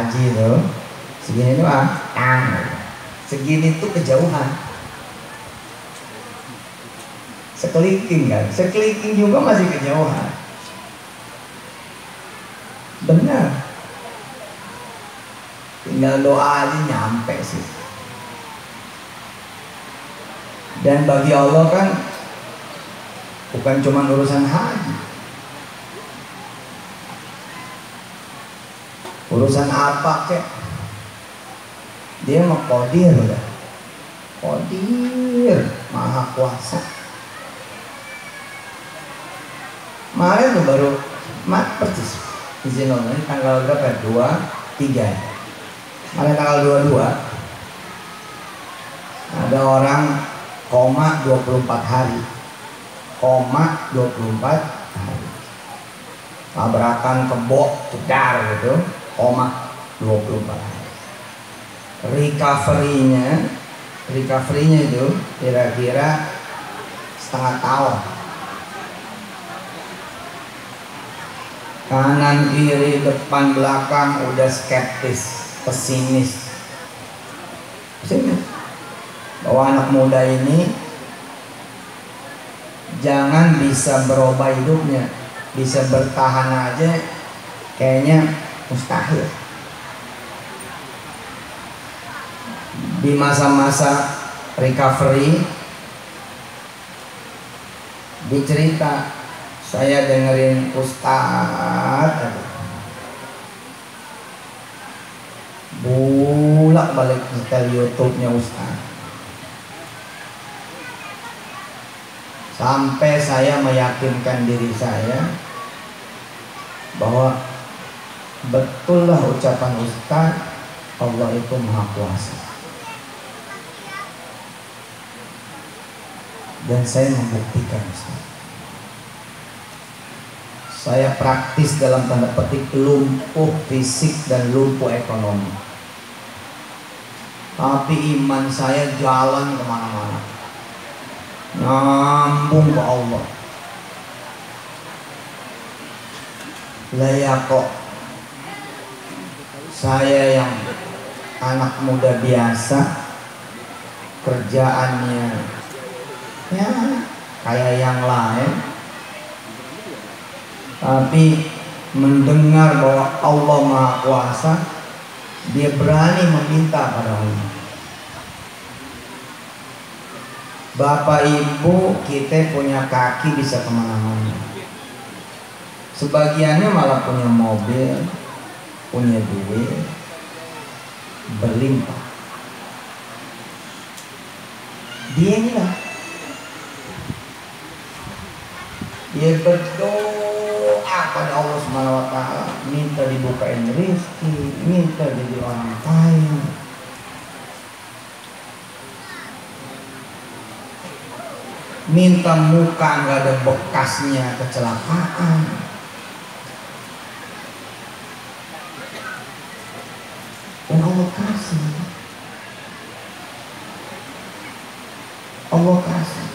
haji itu segini doang ah segini tuh kejauhan. Sekeliling kan? Sekeliling juga masih kejauhan. Benar. Tinggal doa aja nyampe sih. Dan bagi Allah kan bukan cuma urusan haji urusan apa kek? Dia mau kodir udah. Kodir maha kuasa. Kemarin tuh baru mat persis izin ini tanggal berapa dua tiga. Kemarin tanggal dua dua. Ada orang koma 24 hari. Koma 24 hari. Tabrakan kebok cedar gitu koma 24 hari. Recovery-nya recovery-nya itu kira-kira setengah tahun. Kanan kiri depan belakang udah skeptis pesimis. Pesimis. Bahwa anak muda ini jangan bisa berubah hidupnya bisa bertahan aja. Kayaknya mustahil. Di masa-masa recovery dicerita saya dengerin Ustadz bulak balik setel YouTube-nya Ustadz. Sampai saya meyakinkan diri saya bahwa betullah ucapan Ustadz Allah itu maha kuasa. Dan saya membuktikan Ustadz saya praktis dalam tanda petik lumpuh fisik dan lumpuh ekonomi. Tapi iman saya jalan ke mana-mana. Nyambung ke Allah. Lah ya kok saya yang anak muda biasa kerjaannya ya kayak yang lain. Tapi mendengar bahwa Allah Maha Kuasa dia berani meminta pada Allah Bapak Ibu kita punya kaki bisa ke mana-mana. Sebagiannya malah punya mobil Punya duit Berlimpah Dia inilah Dia berdoa pada Allah Subhanahu wa taala, minta dibukain rezeki, minta jadi orang kaya. Minta muka nggak ada bekasnya kecelakaan. Dan Allah kasih. Allah kasih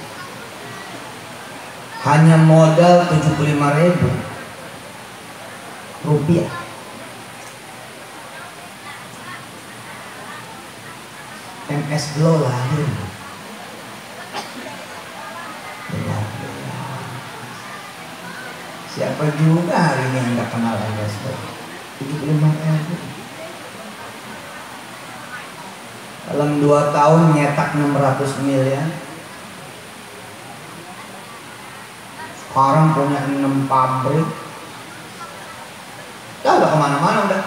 hanya modal 75 ribu. Rupiah. MS Glow lahir. Siapa juga hari ini yang nggak kenal MS Glow 75 ribu. Dalam 2 tahun nyetak 600 miliar sekarang punya 6 pabrik. Ya udah ke mana-mana udah.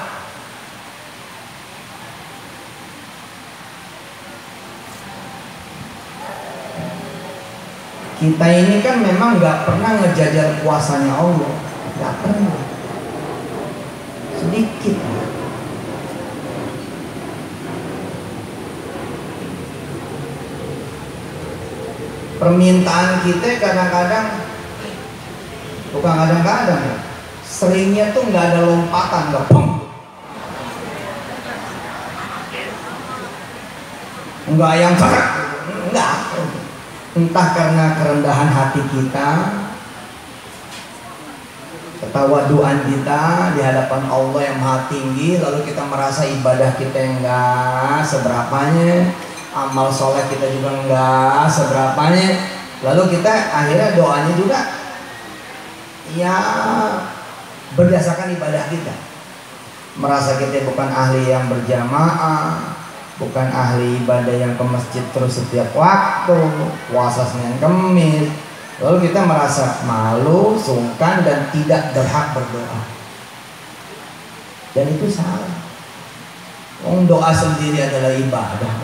Kita ini kan memang nggak pernah ngejajar kuasanya Allah. Nggak pernah. Sedikit. Permintaan kita kadang-kadang bukan kadang-kadang ya seringnya tuh nggak ada lompatan nggak pong nggak yang cerak. Nggak. Entah karena kerendahan hati kita ketawaduan kita di hadapan Allah yang maha tinggi lalu kita merasa ibadah kita yang enggak seberapanya amal soleh kita juga enggak seberapanya. Lalu kita akhirnya doanya juga ya berdasarkan ibadah kita merasa kita bukan ahli yang berjamaah bukan ahli ibadah yang ke masjid terus setiap waktu puasa Senin Kemis Lalu kita merasa malu, sungkan dan tidak berhak berdoa. Dan itu salah. Oh, doa sendiri adalah ibadah.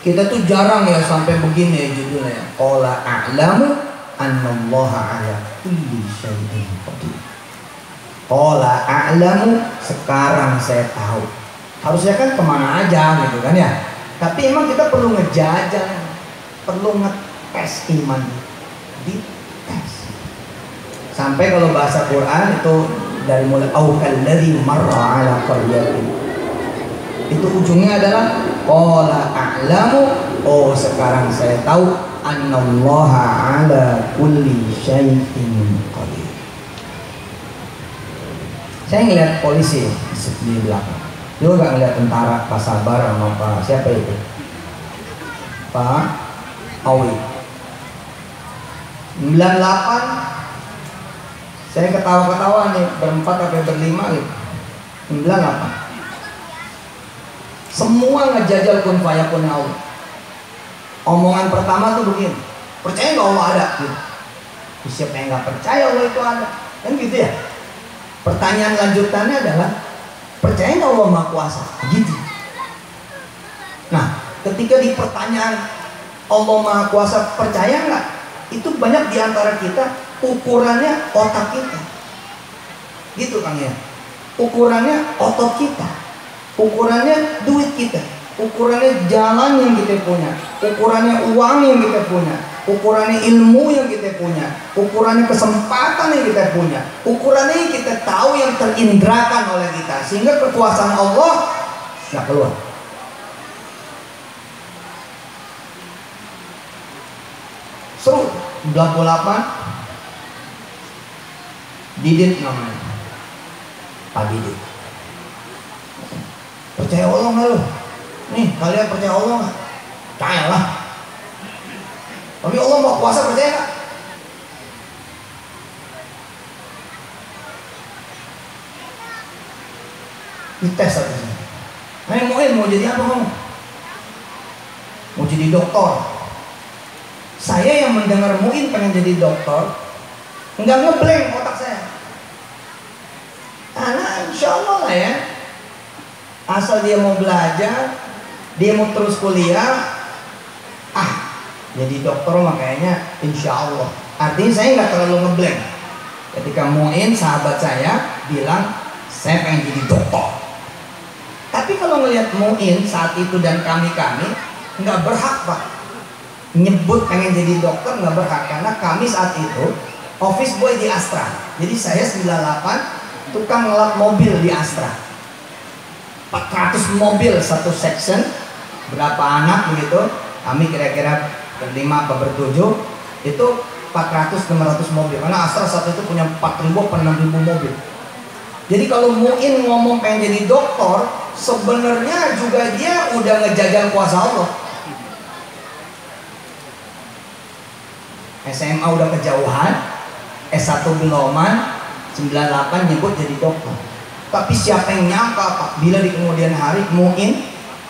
Kita tuh jarang ya sampai begini ya judulnya. Qala a'lamu annallaha ala kulli syai'in qadir. Qala a'lamu sekarang saya tahu. Harusnya kan ke mana aja gitu kan ya tapi emang kita perlu ngejajal, perlu ngetes iman di tes. Sampai kalau bahasa Quran itu dari mulai aukalladzi marra ala qaryatin. Itu ujungnya adalah qala a'lamu. Oh sekarang saya tahu annallaha ala kulli syai'in qadir. Saya ngeliat polisi di belakang. Lu gak ngeliat tentara Pak Sabar sama Pak siapa itu? Pak Awi. 98 saya ketawa-ketawa nih berempat atau berlima gitu. 98 semua ngejajal kun fayakun Allah omongan pertama tuh begini percaya nggak Allah ada gitu. siapa yang nggak percaya Allah itu ada kan gitu ya pertanyaan lanjutannya adalah Percaya nggak Allah Maha Kuasa? Gitu. Nah, ketika di pertanyaan Allah Maha Kuasa percaya nggak? Itu banyak di antara kita ukurannya otak kita. Gitu Kang ya. Ukurannya otot kita. Ukurannya duit kita. Ukurannya jalan yang kita punya. Ukurannya uang yang kita punya. Ukurannya ilmu yang kita punya, ukurannya kesempatan yang kita punya, ukurannya yang kita tahu yang terindrakan oleh kita, sehingga kekuasaan Allah nggak keluar. Seru. 28 Didit namanya. Pak Didit Percaya Allah nggak lo? Nih kalian percaya Allah nggak? Percaya lah tapi Allah mau kuasa percaya nggak? Dites sini. Nah, mau mau jadi apa kamu? Mau jadi dokter. Saya yang mendengar Muin pengen jadi dokter, nggak ngeblank otak saya. Karena insya Allah lah ya, asal dia mau belajar, dia mau terus kuliah, ah jadi dokter mah kayaknya insya Allah artinya saya nggak terlalu ngeblank. Ketika Muin sahabat saya bilang saya pengen jadi dokter. Tapi kalau ngelihat Muin saat itu dan kami-kami nggak berhak pak. Nyebut pengen jadi dokter nggak berhak karena kami saat itu office boy di Astra. Jadi saya 98 tukang ngelap mobil di Astra 400 mobil satu section. Berapa anak begitu kami kira-kira berlima apa bertujuh. Itu 400-500 mobil. Karena Astra saat itu punya 4.000 atau 6.000 mobil. Jadi kalau Muin ngomong pengen jadi dokter sebenarnya juga dia udah ngejajal kuasa Allah. SMA udah kejauhan S1 beloman 98 nyebut jadi dokter tapi siapa yang nyangka Pak? Bila di kemudian hari Muin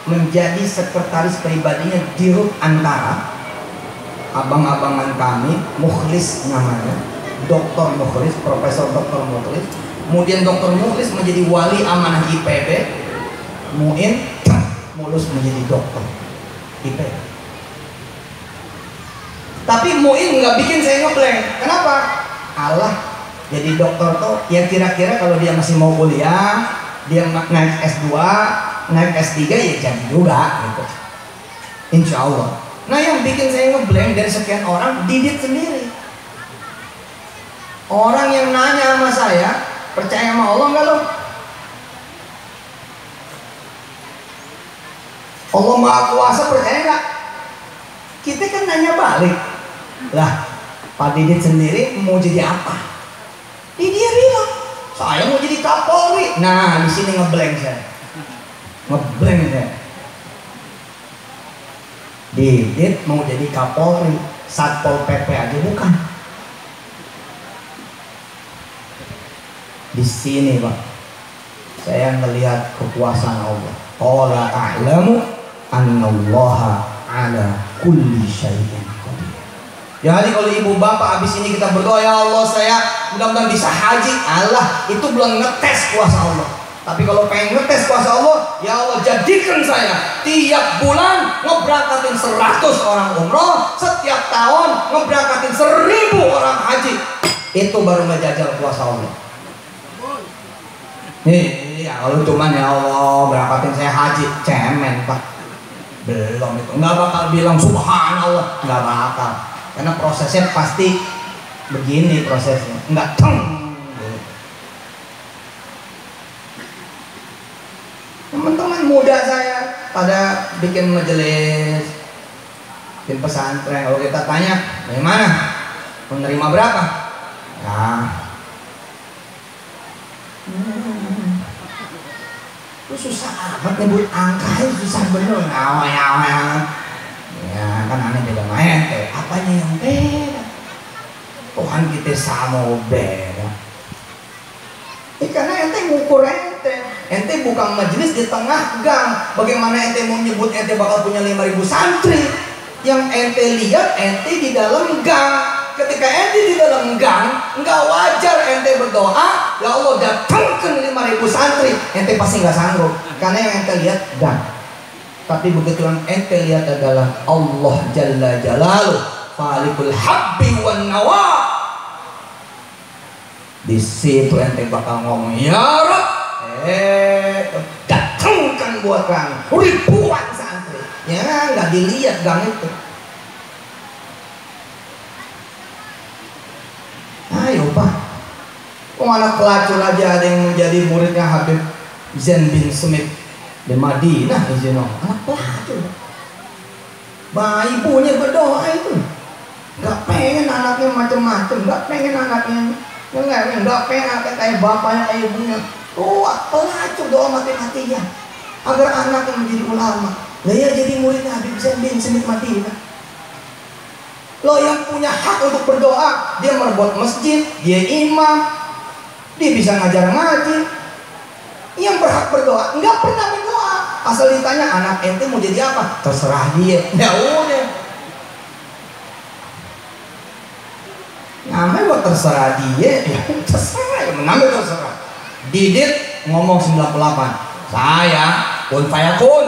menjadi sekretaris pribadinya di Antara abang-abangan kami Mukhlis namanya Dokter Mukhlis, Profesor Dokter Mukhlis. Kemudian Dokter Mukhlis menjadi wali amanah IPB Muin mulus menjadi dokter IPB tapi Muin nggak bikin saya ngeblank kenapa? Allah jadi dokter tuh yang kira-kira kalau dia masih mau kuliah dia naik S2 naik S3 ya jadi juga gitu Insya Allah Nah yang bikin saya ngeblank dari sekian orang, Didit sendiri. Orang yang nanya sama saya, percaya sama Allah enggak lo? Allah Maha Kuasa percaya enggak? Kita kan nanya balik. Lah, Pak Didit sendiri mau jadi apa? Di dia bilang, saya mau jadi Kapolri. Nah, di sini ngeblank saya. Ngeblank saya. Didit mau jadi Kapolri, Satpol PP aja bukan. Di sini, Pak. Saya ngelihat kekuasaan Allah. Qala a'lamu annallaha ala kulli syai'in qadir. Jadi kalau ibu bapak habis ini kita berdoa ya Allah saya mudah-mudahan bisa haji. Allah itu belum ngetes kuasa Allah. Tapi kalau pengen ngetes kuasa Allah, ya Allah jadikan saya tiap bulan ngeberangkatin 100 orang umroh, setiap tahun ngeberangkatin 1000 orang haji. Itu baru ngejajal kuasa Allah. Nih, ya kalau cuman ya Allah berangkatin saya haji, cemen pak. Belum itu, nggak bakal bilang subhanallah, nggak bakal. Karena prosesnya pasti begini prosesnya, nggak teng. Teman-teman muda saya pada bikin majelis, bikin pesantren. Kalau kita tanya, bagaimana? Menerima berapa? Nah, Hmm. Susah amat nyebut angka itu susah bener ngawa ngawa ya kan aneh beda main eh apanya yang beda Tuhan kita sama beda eh, karena ente ngukur ente. Ente bukan majelis di tengah gang. Bagaimana ente mau nyebut ente bakal punya 5000 santri? Yang ente lihat ente di dalam gang. Ketika ente di dalam gang nggak wajar ente berdoa ya Allah datangkan 5000 santri. Ente pasti nggak sanggup karena yang ente lihat gang. Tapi begitu yang ente lihat adalah Allah Jalla Jalaluh Falikul Habbi wan Nawa. Di situ ente bakal ngomong ya Rab eh datangkan buat kami ribuan santri. Ya nggak dilihat gang itu. Ayo pak. Kok anak pelacur aja ada yang menjadi muridnya Habib Zain bin Smith di Madinah izin anak pelacur. Bah ibunya berdoa itu Gak pengen anaknya macam-macam Gak pengen anaknya Nggak, nggak pengen anaknya kayak bapaknya kayak ibunya Tua pelacur doa mati-matinya Agar anaknya menjadi ulama Lah ya jadi muridnya Habib Zain bin Smith Madinah Lo yang punya hak untuk berdoa, dia merebut masjid, dia imam, dia bisa ngajar ngaji. Yang berhak berdoa, nggak pernah berdoa. Asal ditanya anak ente mau jadi apa, terserah dia. Ya udah. Namanya buat terserah dia, ya terserah, ya namanya terserah. Didit ngomong 98, saya pun fayakun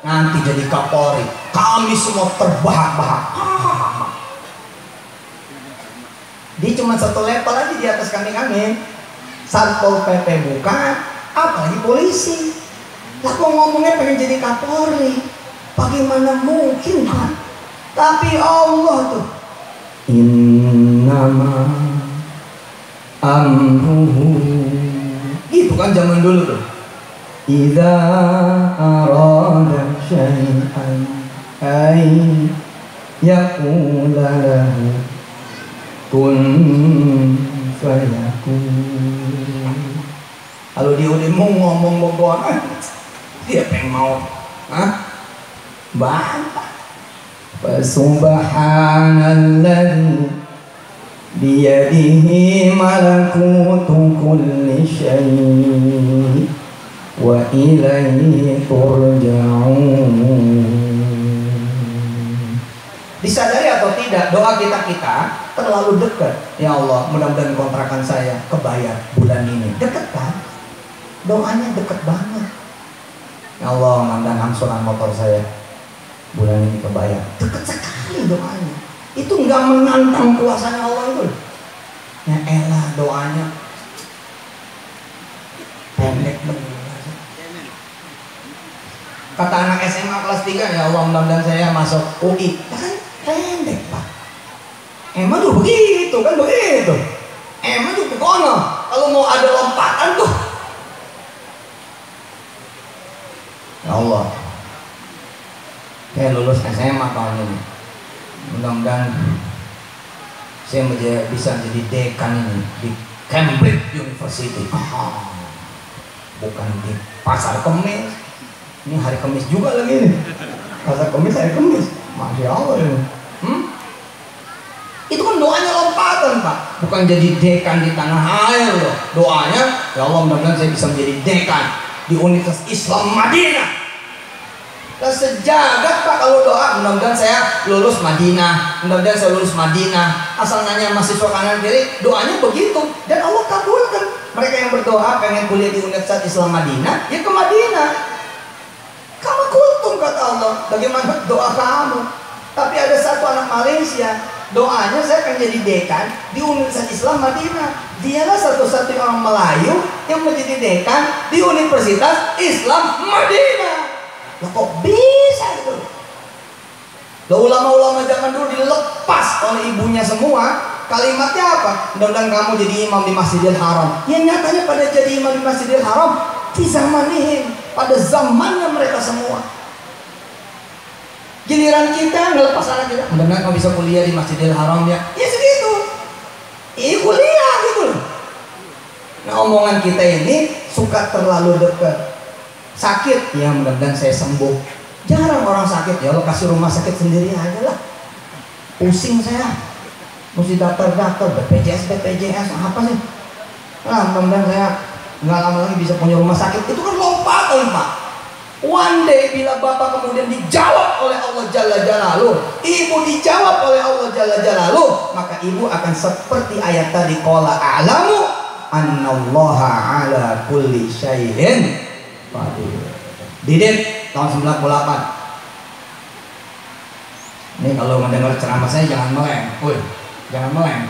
nanti jadi kapolri. Kami semua terbahak-bahak. Dia cuma satu level aja di atas kami kami. Satpol PP bukan, apalagi polisi. Lah ngomongnya pengen jadi kapolri? Bagaimana mungkin kan? Tapi Allah tuh Innama amruhu Itu kan zaman dulu tuh. Iza arada syai'an ay yaqula lahu kun fayakun. Kalau dia udah mau ngomong boboan dia pengen mau? Hah? bantah. Fasubhanalladzi malakutu kulli syai' wa ilaihi turja'un Disadari atau tidak doa kita kita terlalu dekat. Ya Allah, mudah-mudahan kontrakan saya kebayar bulan ini. Dekat kan? Doanya dekat banget. Ya Allah, mandan angsuran motor saya bulan ini kebayar. Dekat sekali doanya. Itu nggak menantang kuasanya Allah itu. Ya elah doanya pendek bener. Kata anak SMA kelas 3 ya Allah mudah-mudahan saya masuk UI. Ya kan pendek pak. Emang tuh begitu kan begitu. Emang tuh kono. Kalau mau ada lompatan tuh. Ya Allah. Saya lulus SMA tahun ini. Mudah-mudahan saya bisa jadi dekan ini di Cambridge University. Oh, bukan di pasar kemis. Ini hari kemis juga lagi nih. Pasar kemis hari kemis. Masya Allah ini. Hmm? Itu kan doanya lompatan pak Bukan jadi dekan di tanah air loh Doanya Ya Allah mudah-mudahan saya bisa menjadi dekan Di Universitas Islam Madinah dan sejagat pak kalau doa mudah-mudahan saya lulus Madinah, mudah-mudahan saya lulus Madinah. Asal nanya mahasiswa kanan kiri, doanya begitu dan Allah kabulkan. Mereka yang berdoa pengen kuliah di Universitas Islam Madinah, ya ke Madinah. Kamu kultum kata Allah. Bagaimana doa kamu? Tapi ada satu anak Malaysia, doanya saya akan jadi dekan di Universitas Islam Madinah. Dialah satu-satunya orang Melayu yang menjadi dekan di Universitas Islam Madinah. Lah kok bisa gitu? Lah ulama-ulama zaman dulu dilepas oleh ibunya semua. Kalimatnya apa? Mudah-mudahan kamu jadi imam di Masjidil Haram. Ya nyatanya pada jadi imam di Masjidil Haram di zamanihim, pada zamannya mereka semua. Giliran kita ngelepas anak kita, mudah-mudahan kamu bisa kuliah di Masjidil Haram ya. Ya segitu. Ini kuliah gitu Nah omongan kita ini suka terlalu dekat sakit? Ya mudah-mudahan saya sembuh. Jarang orang sakit. Ya lo kasih rumah sakit sendiri aja lah. Pusing saya. Mesti daftar-daftar BPJS BPJS apa sih? Nah mudah-mudahan saya nggak lama lagi bisa punya rumah sakit. Itu kan lompatan pak. One day bila bapak kemudian dijawab oleh Allah Jalla Jalaluh Ibu dijawab oleh Allah Jalla Jalaluh Maka ibu akan seperti ayat tadi Qala a'lamu Annallaha ala kulli syai'in Waduh. Didit tahun 98. Ini kalau mendengar ceramah saya jangan meleng. Woi, jangan meleng.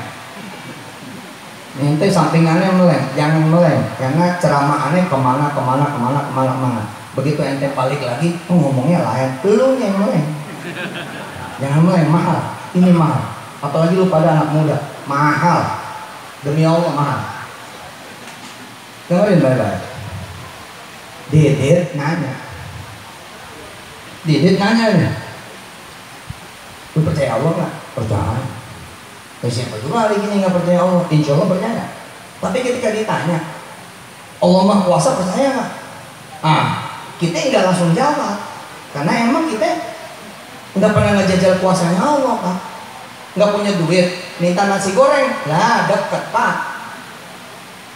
Nanti sampingannya meleng, jangan meleng karena ceramah aneh ke mana ke mana ke mana ke mana ke mana. Begitu ente balik lagi, oh, ngomongnya lain, lu yang meleng. Jangan meleng, mahal. Ini mahal. Apalagi lu pada anak muda, mahal. Demi Allah mahal. Dengerin baik-baik. Didit nanya. Didit nanya nih. Lu percaya Allah nggak? Percaya. Ya siapa juga hari ini nggak percaya Allah? Insya Allah percaya. Tapi ketika ditanya, Allah mah kuasa percaya nggak? Ah, kita nggak langsung jawab. Karena emang kita nggak pernah ngejajal kuasanya Allah pak. Nggak punya duit, minta nasi goreng, lah deket pak.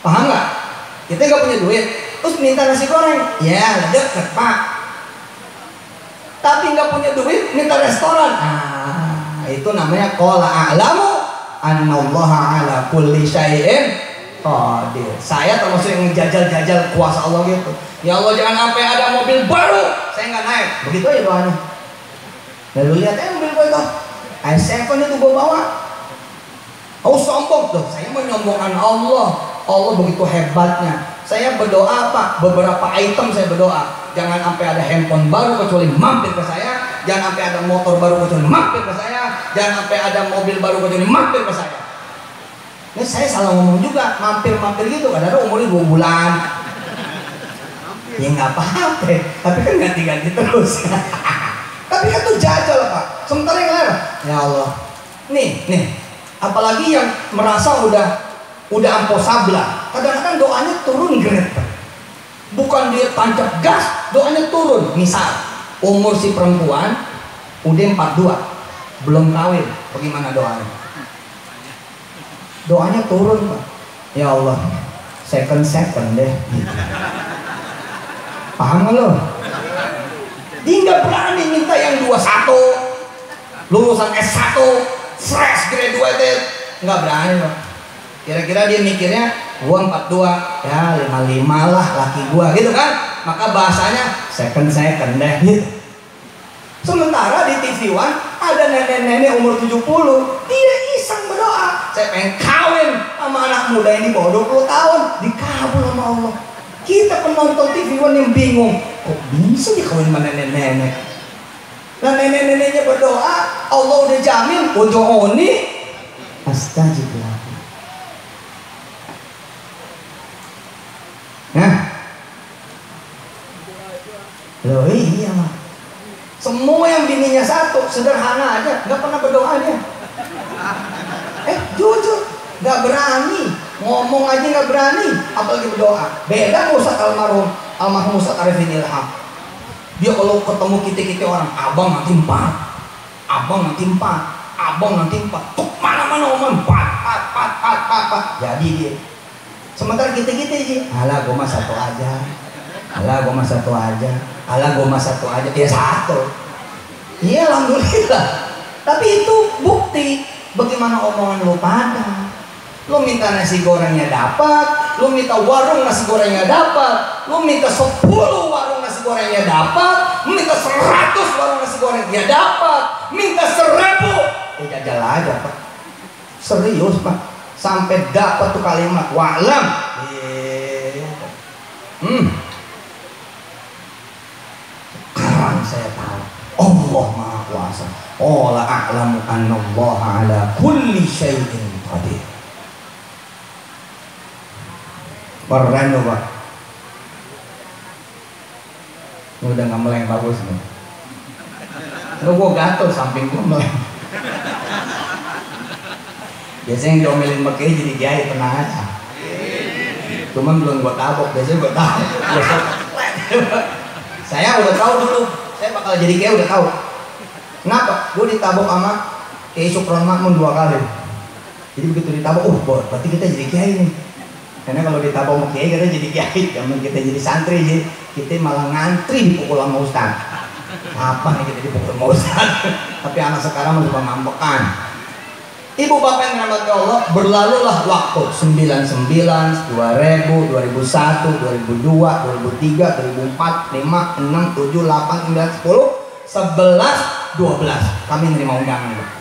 Paham nggak? Kita nggak punya duit, terus minta nasi goreng. Ya deket pak. Tapi nggak punya duit minta restoran. Ah itu namanya kola a'lamu annallaha ala kulli syai'in qadir. Saya termasuk yang jajal-jajal kuasa Allah gitu. Ya Allah jangan sampai ada mobil baru. Saya nggak naik. Begitu aja doanya. Lalu lihat eh mobil gue itu. I7 itu gue bawa. Oh sombong. Tuh, saya menyombongkan Allah. Allah begitu hebatnya. Saya berdoa apa? Beberapa item saya berdoa. Jangan sampai ada handphone baru kecuali mampir ke saya. Jangan sampai ada motor baru kecuali mampir ke saya. Jangan sampai ada mobil baru kecuali mampir ke saya. Ini saya salah ngomong juga, mampir-mampir gitu. Kadang-kadang umurnya dua bulan. Ya nggak apa-apa, tapi kan ganti-ganti terus. tapi kan tuh jajal pak. Sementara yang lain, ya Allah. Nih, nih. Apalagi yang merasa udah udah ampo sabla. Kadang-kadang doanya turun grade. Bukan dia tancap gas doanya turun. Misal umur si perempuan udah 42 belum kawin bagaimana doanya? Doanya turun pak. Ya Allah second second deh. Paham lo? Dia nggak berani minta yang 21 lulusan S1 fresh graduated. Nggak berani pak kira-kira dia mikirnya gua 42 ya 55 lah laki gua gitu kan? Maka bahasanya second second deh gitu. Sementara di TV One ada nenek-nenek umur 70 dia iseng berdoa saya pengen kawin sama anak muda ini bawah 20 tahun dikabul sama Allah. Kita penonton TV One yang bingung kok bisa dikawin sama nenek-nenek? Nah nenek-neneknya berdoa Allah udah jamin bodoh oni astagfirullah Nah, loh iya mah. Bininya satu, sederhana aja, nggak pernah berdoa dia. Eh, jujur nggak berani. Ngomong aja nggak berani apalagi berdoa. Beda Ustaz almarhum almarhum Ustaz Arifin Ilham. Dia kalau ketemu kita kita orang abang nanti empat abang nanti empat abang nanti empat. Kok mana mana omong empat empat empat empat empat, empat. jadi dia. Sementara kita kita sih alah gue mah satu aja. Alah gue mah satu aja. Alah gue mah satu aja. Ya satu iya alhamdulillah tapi itu bukti bagaimana omongan lu pada Lu minta nasi gorengnya dapat, lu minta warung nasi gorengnya dapat, lu minta 10 warung nasi gorengnya dapat, minta 100 warung nasi gorengnya dapat, minta 1000. Ya jajal aja, Pak. Serius, Pak. Sampai dapat tuh kalimat wa'lam. Iya. Hmm. Sekarang saya tahu Allah Maha Kuasa. Ola a'lamu Allah ala kulli syai'in qadir. Keren loh pak. Udah gak meleng bagus nih. Lu gue gatel samping gue meleng. Biasanya yang diomelin pakai jadi jahit tenang aja. Cuman belum gue tabok, biasanya gue tahu Saya udah tahu dulu. Saya bakal jadi kayak udah tahu Kenapa? Gue ditabok sama Kiai Sukron Makmun dua kali. Jadi begitu ditabok, oh berarti kita jadi kiai nih. Karena kalau ditabung sama kiai kita jadi kiai. Zaman kita jadi santri jadi kita malah ngantri dipukul sama ustaz. Apa nih kita dipukul sama ustaz? Tapi anak sekarang masih mengambekan Ibu bapak yang dirahmati Allah berlalulah waktu 99, 2000, 2001, 2002, 2003, 2004, 5, 6, 7, 8, 9, 10, 11, 12 kami menerima undangan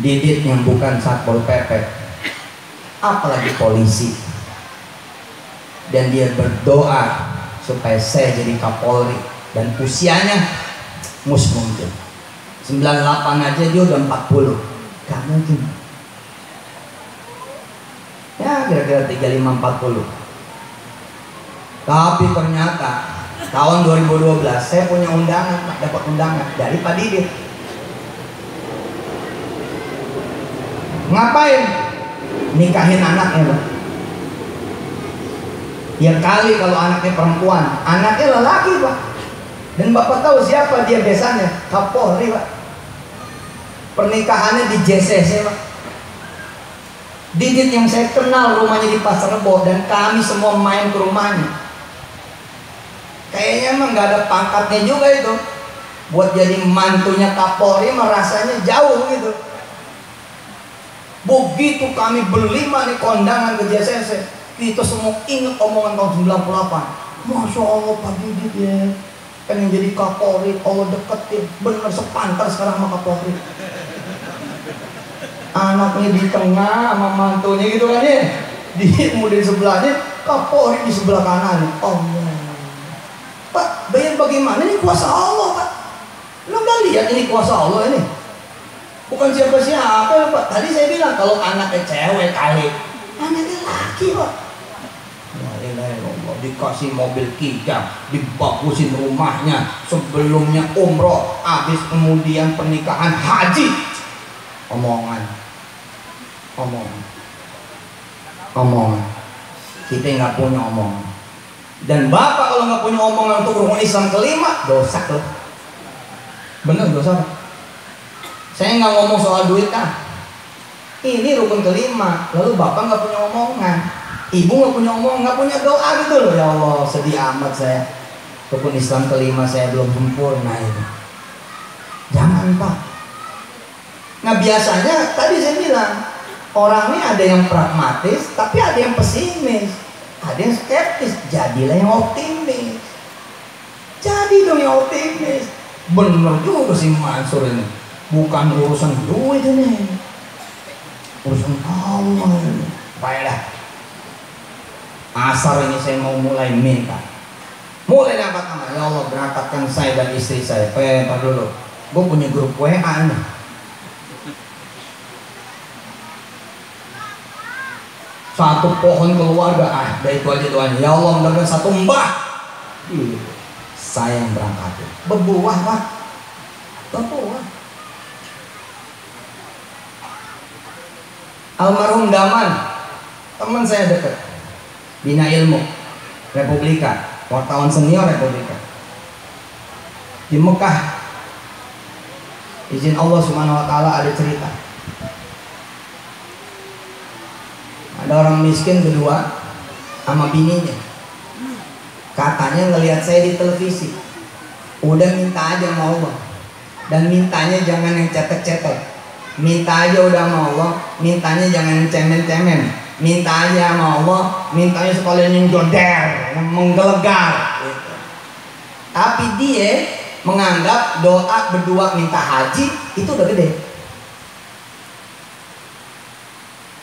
Didit yang bukan satpol pp apalagi polisi. Dan dia berdoa supaya saya jadi kapolri. Dan usianya mus mungkin. 98 aja dia udah 40 gak mungkin. Ya kira-kira 35 40 tapi ternyata tahun 2012 saya punya undangan dapat undangan dari Pak Didit ngapain nikahin anaknya Pak. Ya kali kalau anaknya perempuan, anaknya lelaki Pak. Dan Bapak tahu siapa dia biasanya? Kapolri Pak. Pernikahannya di JCC Pak. Didit yang saya kenal rumahnya di Pasar Rebo dan kami semua main ke rumahnya. Kayaknya emang nggak ada pangkatnya juga itu. Buat jadi mantunya Kapolri merasanya jauh gitu. Begitu kami berlima nih kondangan ke JCC, kita semua ingat omongan tahun 98. Masya Allah Pak Didit ya. Yang jadi Kapolri, Allah deketin. Bener sepantar sekarang sama Kapolri. Anaknya di tengah sama mantunya gitu kan ya. Di kemudian sebelahnya, Kapolri di sebelah kanan. Allah. Pak, bayar bagaimana ini kuasa Allah Pak. Lo nggak lihat ini kuasa Allah ini? Bukan siapa-siapa Pak. Tadi saya bilang kalau anaknya cewek kali. Anaknya laki Pak. Dikasih mobil kijang, dibagusin rumahnya, sebelumnya umroh, habis kemudian pernikahan haji. Omongan, omongan, omongan. Kita nggak punya omongan. Dan bapak kalau nggak punya omongan untuk rukun Islam kelima, dosa loh. Bener dosa. Saya nggak ngomong soal duit kan. Ini rukun kelima. Lalu bapak nggak punya omongan. Ibu nggak punya omongan, nggak punya doa gitu loh. Ya Allah, sedih amat saya. Rukun Islam kelima saya belum sempurna ini. Jangan pak. Nah biasanya tadi saya bilang orangnya ada yang pragmatis, tapi ada yang pesimis, ada yang skeptis. Jadilah yang optimis. Jadi dong yang optimis. Bener juga si Mansur ini. Bukan urusan duit ini. Urusan Allah ini. Baiklah asar ini saya mau mulai minta. Mulai dapat nama ya Allah berangkatkan saya dan istri saya. Eh dulu. Gue punya grup WA ini satu pohon keluarga. Ah dari itu aja doanya ya Allah mudah satu mbah. Saya yang berangkat. Berbuah pak. Berbuah. Almarhum Daman. Teman saya dekat. Bina Ilmu. Republika. Wartawan senior Republika. Di Mekah. Izin Allah Subhanahu wa taala ada cerita ada orang miskin kedua sama bininya. Katanya ngelihat saya di televisi. Udah minta aja mau Allah. Dan mintanya jangan yang cetek-cetek minta aja udah sama Allah mintanya jangan cemen-cemen. Minta aja sama Allah mintanya sekalian yang joder yang menggelegar gitu. tapi dia menganggap doa berdua minta haji itu udah gede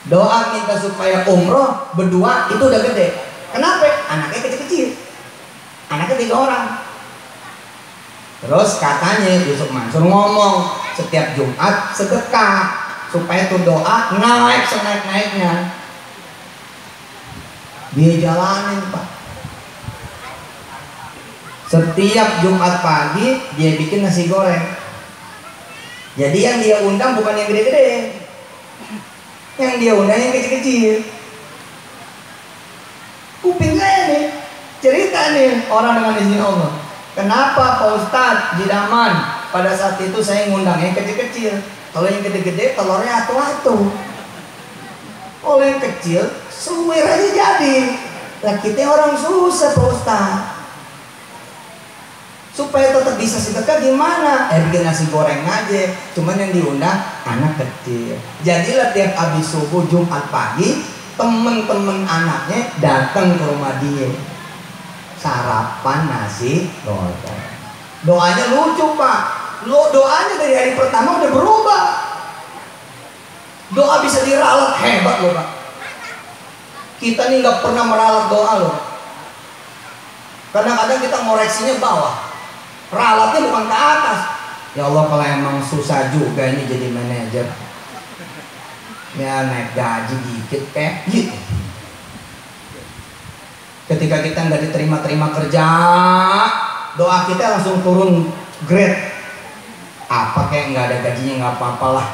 doa minta supaya umroh berdua itu udah gede. Kenapa? Anaknya kecil-kecil. Anaknya tiga orang. Terus katanya Yusuf Mansur ngomong setiap Jumat sedekah supaya tuh doa naik senaik-naiknya. Dia jalanin pak. Setiap Jumat pagi dia bikin nasi goreng. Jadi yang dia undang bukan yang gede-gede yang dia undang yang kecil-kecil. Kuping saya nih cerita nih orang dengan izin Allah. Kenapa Pak Ustadz di Daman pada saat itu saya ngundang yang kecil-kecil? Kalau yang gede-gede telurnya atu-atu. Kalau yang kecil suwir aja jadi. Lah kita orang susah Pak Ustaz supaya tetap bisa sedekah gimana? Eh nasi goreng aja. Cuman yang diundang anak kecil. Jadilah tiap habis subuh Jumat pagi temen-temen anaknya datang ke rumah dia sarapan nasi goreng. Doanya lucu pak. Lo doanya dari hari pertama udah berubah. Doa bisa diralat hebat loh pak. Kita nih nggak pernah meralat doa loh. Kadang-kadang kita ngoreksinya bawah. Ralatnya bukan ke atas. Ya Allah kalau emang susah juga ini jadi manajer. Ya naik gaji dikit kayak gitu. Ketika kita nggak diterima-terima kerja, doa kita langsung turun grade. Apa kayak nggak ada gajinya nggak apa-apa lah.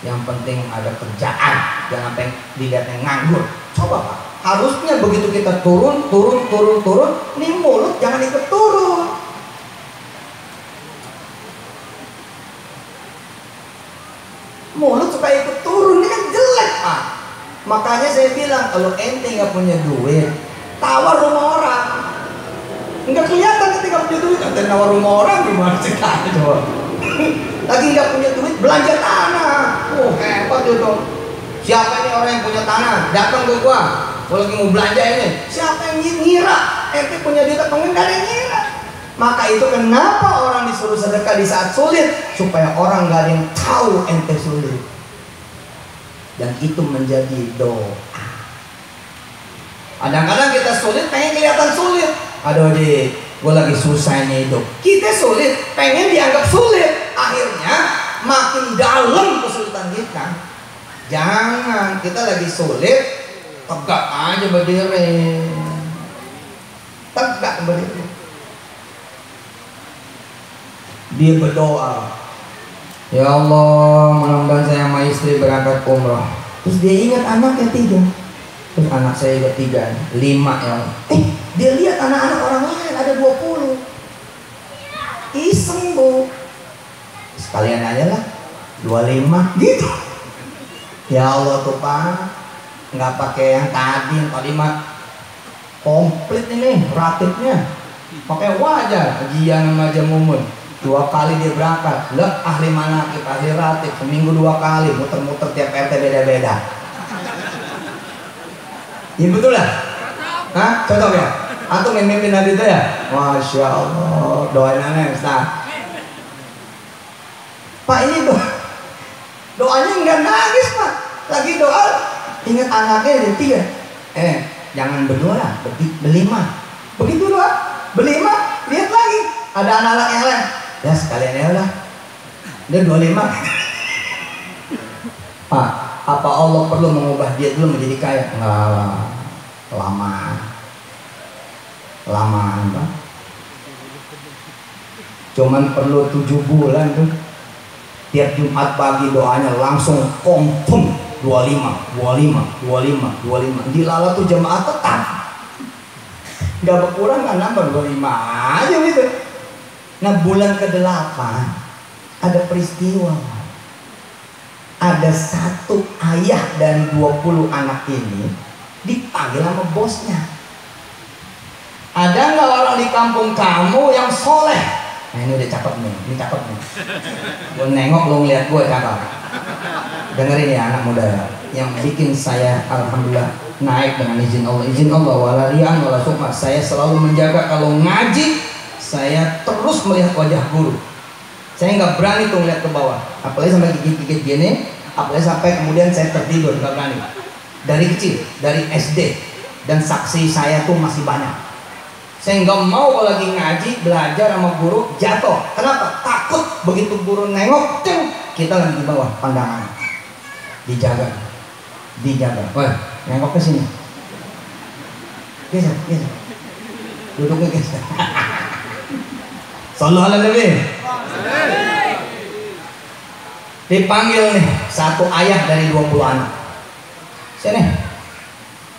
Yang penting ada kerjaan. Jangan pengen dilihatnya nganggur. Coba pak. Harusnya begitu kita turun turun turun turun ini mulut jangan ikut turun mulut supaya ikut turun. Ini kan jelek pak. Makanya saya bilang kalau ente nggak punya duit tawar rumah orang. Nggak kelihatan ketika punya duit. Ente nawar rumah orang gimana ceritanya coba lagi nggak punya duit belanja tanah. Oh hebat itu siapa ini orang yang punya tanah? Datang ke gua. Gua lagi mau belanja ini. Siapa yang ngira? Ente punya duit atau enggak ada yang ngira maka itu kenapa orang disuruh sedekah di saat sulit? Supaya orang nggak ada yang tahu ente sulit. Dan itu menjadi doa. Kadang-kadang kita sulit pengen kelihatan sulit. Aduh di gue lagi susah ini hidup. Kita sulit pengen dianggap sulit. Akhirnya makin dalam kesulitan kita. Jangan kita lagi sulit tegak aja berdiri. Tegak berdiri dia berdoa. Ya Allah mudah-mudahan saya sama istri berangkat umroh terus dia ingat anaknya tiga? Terus anak saya juga tiga lima ya eh dia lihat anak-anak orang lain ada dua puluh. Iseng bu. Sekalian aja lah 25 gitu. Ya Allah tuh pak. Nggak pakai yang tadi yang tadi mah komplit ini ratibnya pakai wajah kajian sama aja mumun dua kali dia berangkat. Lah ahli mana ahli ratib seminggu dua kali muter-muter tiap RT beda-beda. Iya, betul lah Hah? cocok ya? Antum yang mimpin itu ya? Masya Allah doain aneh Ustaz. Pak ini doa doanya nggak nangis pak. Lagi doa ingat anaknya ada tiga. Eh jangan berdua lah berlima begitu doa berlima lihat lagi. Ada anak-anak yang lain ya sekalian ya lah. Dia dua lima pak apa Allah perlu mengubah dia dulu menjadi kaya? Enggak lama lama pak. Cuman perlu tujuh bulan tuh. Tiap Jumat pagi doanya langsung confirm 25, 25, 25, 25. Di Lala tuh jemaah tetap. Gak berkurang kan nambah 25 aja gitu. Nah bulan ke-8 ada peristiwa. Ada satu ayah dari 20 anak ini dipanggil sama bosnya. Ada nggak orang di kampung kamu yang soleh? Nah ini udah cakep nih, ini cakep nih. Gue nengok lo ngeliat gue cakep. Dengerin ya anak muda yang bikin saya alhamdulillah naik dengan izin Allah. Izin Allah walarian wala sukma. Saya selalu menjaga kalau ngaji saya terus melihat wajah guru. Saya nggak berani tuh ngeliat ke bawah. Apalagi sampai gigit-gigit gini, apalagi sampai kemudian saya tertidur nggak berani. Dari kecil, dari SD dan saksi saya tuh masih banyak saya nggak mau kalau lagi ngaji belajar sama guru jatuh. Kenapa? Takut begitu guru nengok, ceng, kita lagi di bawah pandangan. Dijaga, dijaga. Wah, nengok ke sini. Geser, geser. Duduknya geser. Sallu ala Nabi. Dipanggil nih satu ayah dari 20 anak. Sini.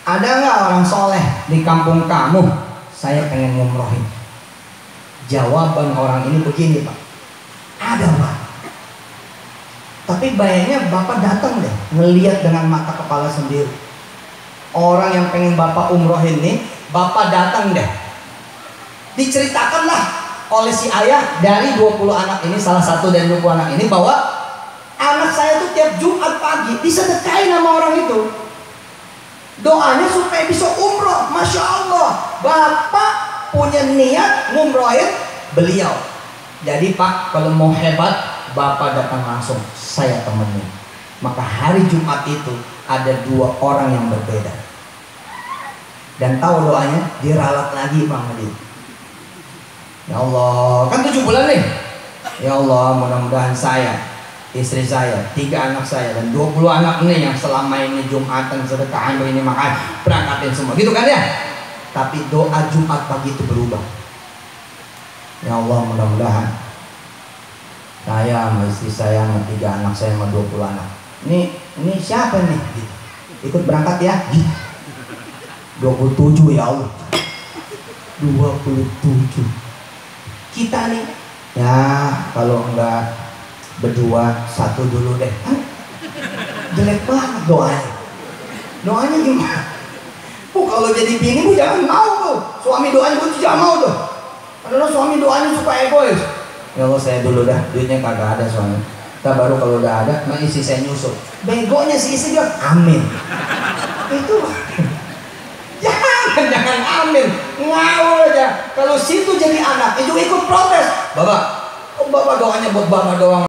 Ada nggak orang soleh di kampung kamu? Saya pengen ngumrohin. Jawaban orang ini begini pak. Ada pak. Tapi bayangnya bapak datang deh, ngeliat dengan mata kepala sendiri. Orang yang pengen bapak umrohin nih, bapak datang deh. Diceritakanlah oleh si ayah dari 20 anak ini, salah satu dari 20 anak ini bahwa anak saya tuh tiap Jumat pagi disedekain sama orang itu. Doanya supaya bisa umroh, masya Allah. Bapak punya niat ngumrohin beliau. Jadi Pak, kalau mau hebat, Bapak datang langsung, saya temenin. Maka hari Jumat itu ada dua orang yang berbeda. Dan tahu doanya, diralat lagi Bang Hadi. Ya Allah, kan tujuh bulan nih. Ya Allah, mudah-mudahan saya istri saya, tiga anak saya dan 20 anak ini yang selama ini Jumatan sedekah ini makan berangkatin semua. Gitu kan ya? Tapi doa Jumat pagi itu berubah. Ya Allah mudah-mudahan saya sama istri saya sama tiga anak saya sama 20 anak. Ini ini siapa nih? Gitu. ikut berangkat ya? Gitu. 27 ya Allah. 27 kita nih. Ya kalau enggak berdua satu dulu deh. Kan jelek banget doanya. Doanya gimana? Bu kalau jadi bini bu jangan mau tuh suami doanya bu jangan mau tuh karena suami doanya suka egois. Ya Allah saya dulu dah. Duitnya kagak ada suami. Kita baru kalau udah ada nah isi saya nyusul. Begonya si istri bilang amin. Itu. Jangan jangan amin ngawur aja. Kalau situ jadi anak itu ikut protes. Bapak oh bapak doanya buat bapak doang